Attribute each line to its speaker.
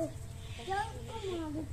Speaker 1: Eu
Speaker 2: não